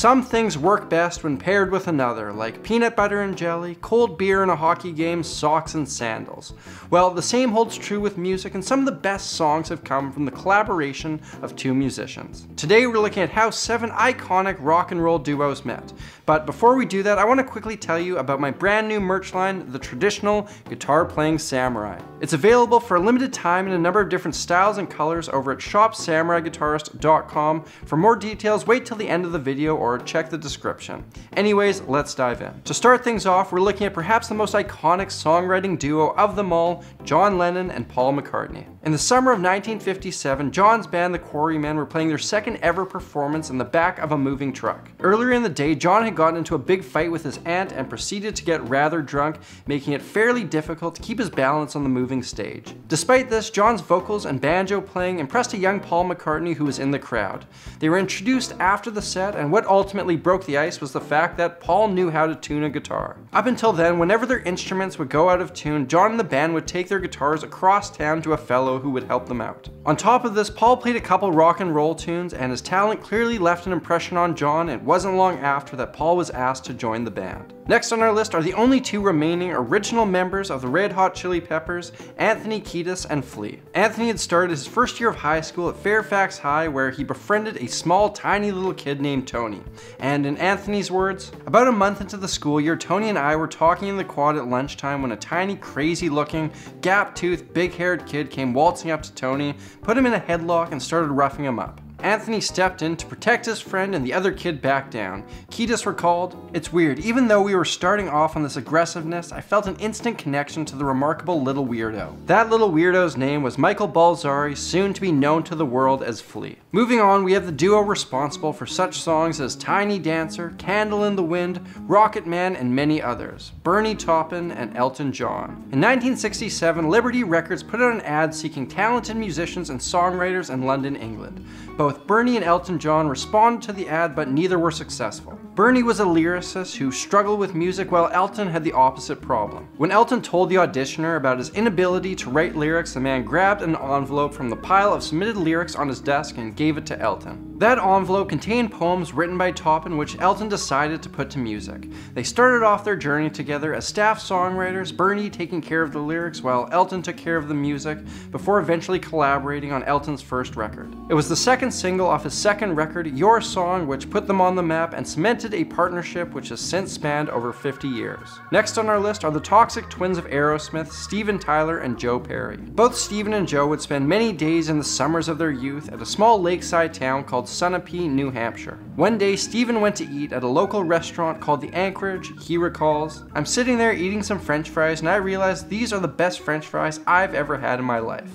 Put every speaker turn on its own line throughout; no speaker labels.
Some things work best when paired with another, like peanut butter and jelly, cold beer in a hockey game, socks and sandals. Well, the same holds true with music, and some of the best songs have come from the collaboration of two musicians. Today we're looking at how seven iconic rock and roll duos met. But before we do that, I want to quickly tell you about my brand new merch line, The Traditional Guitar Playing Samurai. It's available for a limited time in a number of different styles and colors over at shopsamuraiguitarist.com. For more details, wait till the end of the video or check the description. Anyways, let's dive in. To start things off, we're looking at perhaps the most iconic songwriting duo of them all, John Lennon and Paul McCartney. In the summer of 1957, John's band, the Quarrymen, were playing their second ever performance in the back of a moving truck. Earlier in the day, John had gotten into a big fight with his aunt and proceeded to get rather drunk, making it fairly difficult to keep his balance on the moving stage. Despite this, John's vocals and banjo playing impressed a young Paul McCartney who was in the crowd. They were introduced after the set, and what ultimately broke the ice was the fact that Paul knew how to tune a guitar. Up until then, whenever their instruments would go out of tune, John and the band would take their guitars across town to a fellow who would help them out. On top of this, Paul played a couple rock and roll tunes, and his talent clearly left an impression on John. It wasn't long after that Paul was asked to join the band. Next on our list are the only two remaining original members of the Red Hot Chili Peppers, Anthony Kiedis and Flea. Anthony had started his first year of high school at Fairfax High where he befriended a small tiny little kid named Tony. And in Anthony's words, about a month into the school year, Tony and I were talking in the quad at lunchtime when a tiny crazy looking, gap-toothed, big-haired kid came waltzing up to Tony, put him in a headlock and started roughing him up. Anthony stepped in to protect his friend and the other kid back down. Kiedis recalled, It's weird, even though we were starting off on this aggressiveness, I felt an instant connection to the remarkable little weirdo. That little weirdo's name was Michael Balzary, soon to be known to the world as Flea. Moving on, we have the duo responsible for such songs as Tiny Dancer, Candle in the Wind, Rocket Man, and many others, Bernie Taupin and Elton John. In 1967, Liberty Records put out an ad seeking talented musicians and songwriters in London, England. Both Bernie and Elton John responded to the ad, but neither were successful. Bernie was a lyricist who struggled with music while Elton had the opposite problem. When Elton told the auditioner about his inability to write lyrics, the man grabbed an envelope from the pile of submitted lyrics on his desk and gave it to Elton. That envelope contained poems written by Taupin which Elton decided to put to music. They started off their journey together as staff songwriters, Bernie taking care of the lyrics while Elton took care of the music, before eventually collaborating on Elton's first record. It was the second single off his second record, Your Song, which put them on the map and cemented a partnership which has since spanned over 50 years. Next on our list are the toxic twins of Aerosmith, Steven Tyler and Joe Perry. Both Steven and Joe would spend many days in the summers of their youth at a small lakeside town called Sunapee, New Hampshire. One day, Steven went to eat at a local restaurant called the Anchorage. He recalls, I'm sitting there eating some french fries and I realized these are the best french fries I've ever had in my life.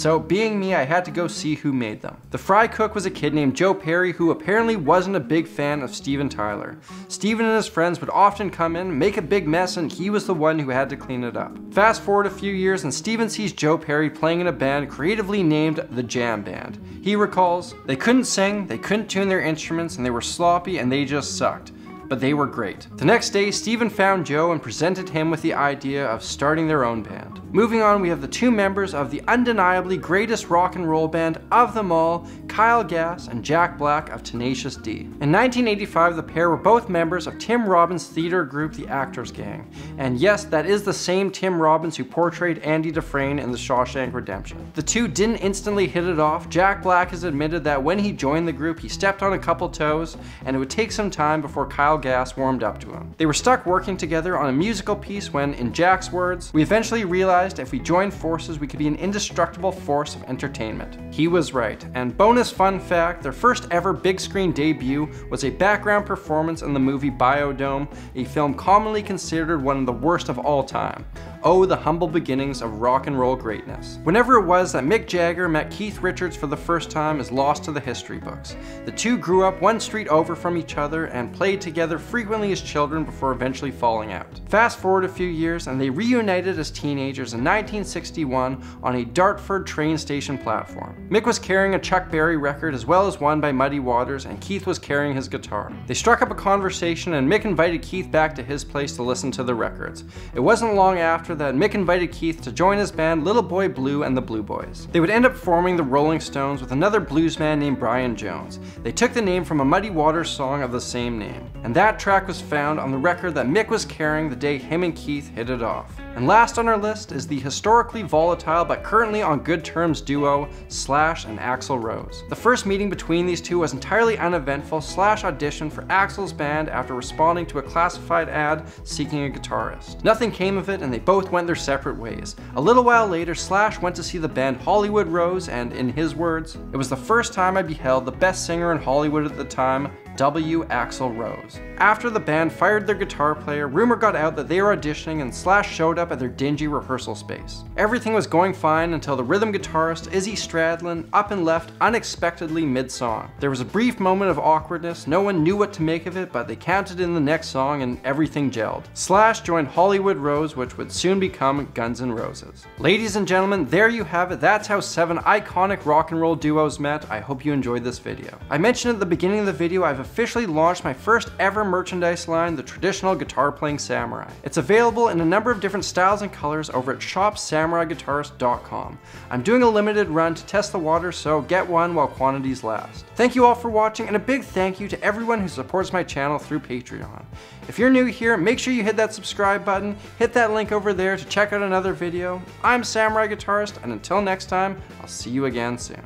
So, being me, I had to go see who made them. The fry cook was a kid named Joe Perry who apparently wasn't a big fan of Steven Tyler. Steven and his friends would often come in, make a big mess, and he was the one who had to clean it up. Fast forward a few years, and Steven sees Joe Perry playing in a band creatively named the Jam Band. He recalls, they couldn't sing, they couldn't tune their instruments, and they were sloppy and they just sucked but they were great. The next day, Steven found Joe and presented him with the idea of starting their own band. Moving on, we have the two members of the undeniably greatest rock and roll band of them all, Kyle Gass and Jack Black of Tenacious D. In 1985, the pair were both members of Tim Robbins' theater group, The Actors Gang. And yes, that is the same Tim Robbins who portrayed Andy Dufresne in The Shawshank Redemption. The two didn't instantly hit it off. Jack Black has admitted that when he joined the group, he stepped on a couple toes, and it would take some time before Kyle Gass warmed up to him. They were stuck working together on a musical piece when, in Jack's words, we eventually realized if we joined forces, we could be an indestructible force of entertainment. He was right. And bonus fun fact, their first ever big screen debut was a background performance in the movie Biodome, a film commonly considered one of the worst of all time. Oh, the humble beginnings of rock and roll greatness. Whenever it was that Mick Jagger met Keith Richards for the first time is lost to the history books. The two grew up one street over from each other and played together frequently as children before eventually falling out. Fast forward a few years and they reunited as teenagers in 1961 on a Dartford train station platform. Mick was carrying a Chuck Berry record as well as one by Muddy Waters, and Keith was carrying his guitar. They struck up a conversation, and Mick invited Keith back to his place to listen to the records. It wasn't long after that Mick invited Keith to join his band Little Boy Blue and the Blue Boys. They would end up forming the Rolling Stones with another bluesman named Brian Jones. They took the name from a Muddy Waters song of the same name. And that track was found on the record that Mick was carrying the day him and Keith hit it off. And last on our list is the historically volatile but currently on good terms duo Slash and Axl Rose. The first meeting between these two was entirely uneventful. Slash auditioned for Axl's band after responding to a classified ad seeking a guitarist. Nothing came of it and they both went their separate ways. A little while later, Slash went to see the band Hollywood Rose and in his words, it was the first time I beheld the best singer in Hollywood at the time, W. Axl Rose. After the band fired their guitar player, rumor got out that they were auditioning and Slash showed up at their dingy rehearsal space. Everything was going fine until the rhythm guitarist Izzy Stradlin up and left unexpectedly mid-song. There was a brief moment of awkwardness, no one knew what to make of it, but they counted in the next song and everything gelled. Slash joined Hollywood Rose, which would soon become Guns N' Roses. Ladies and gentlemen, there you have it. That's how seven iconic rock and roll duos met. I hope you enjoyed this video. I mentioned at the beginning of the video I've officially launched my first ever merchandise line, the traditional guitar playing samurai. It's available in a number of different styles and colors over at shopsamuraiguitarist.com. I'm doing a limited run to test the water, so get one while quantities last. Thank you all for watching, and a big thank you to everyone who supports my channel through Patreon. If you're new here, make sure you hit that subscribe button, hit that link over there to check out another video. I'm Samurai Guitarist, and until next time, I'll see you again soon.